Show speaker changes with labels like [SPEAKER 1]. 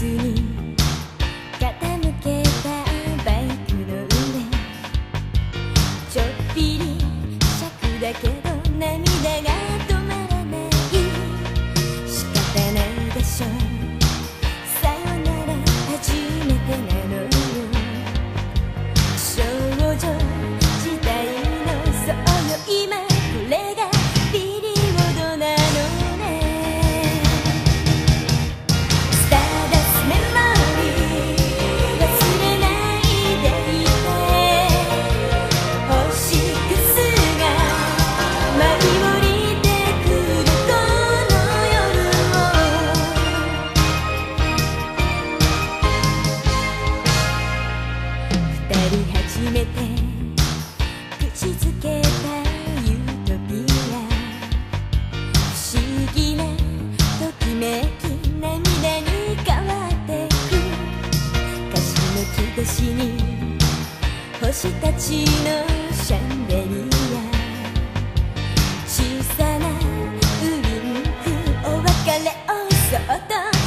[SPEAKER 1] スに傾けたバイクの上。ちょっぴり尺だけど。ちの小さなウインクお別れをそっと。